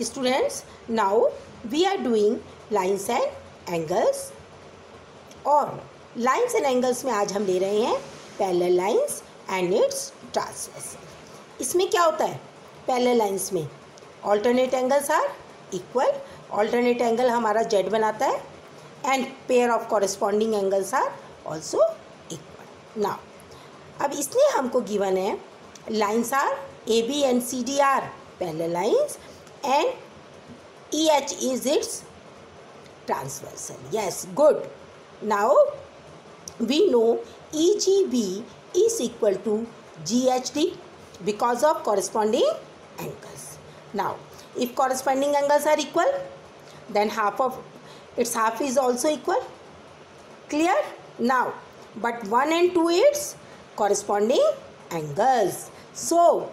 students, now we are doing lines and angles. और lines and angles में आज हम ले रहे हैं parallel lines and its transversal इसमें क्या होता है? पैरेलल लाइंस में alternate angles are equal alternate angle हमारा जेड बनाता है and pair of corresponding angles are also equal now अब इसलिए हमको गिवन है lines are A B and C D are parallel lines and EH is its transversal. Yes, good. Now we know EGB is equal to GHD because of corresponding angles. Now, if corresponding angles are equal, then half of its half is also equal. Clear? Now, but 1 and 2 is corresponding angles. So,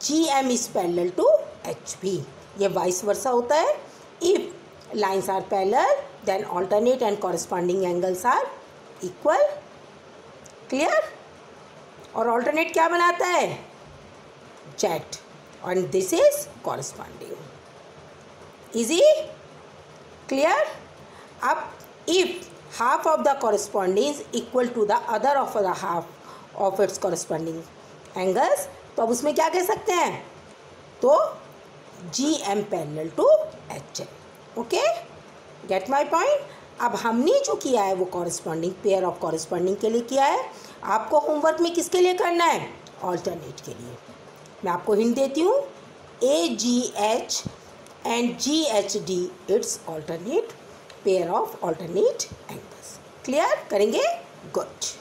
GM is parallel to H भी ये vice versa होता है। If lines are parallel then alternate and corresponding angles are equal clear और alternate क्या बनाता है? Z and this is corresponding easy clear अब if half of the corresponding equal to the other of the half of its corresponding angles तो अब उसमें क्या कह सकते हैं? तो G M parallel to H M okay get my point अब हमने जो किया है, वो कॉरेस्पॉन्डिंग पेयर ऑफ़ कॉरेस्पॉन्डिंग के लिए किया है। आपको होमवर्क में किसके लिए करना है? ऑल्टरनेट के लिए। मैं आपको हिंट देती हूँ। A G H and G H D it's alternate pair of alternate angles clear करेंगे? गुड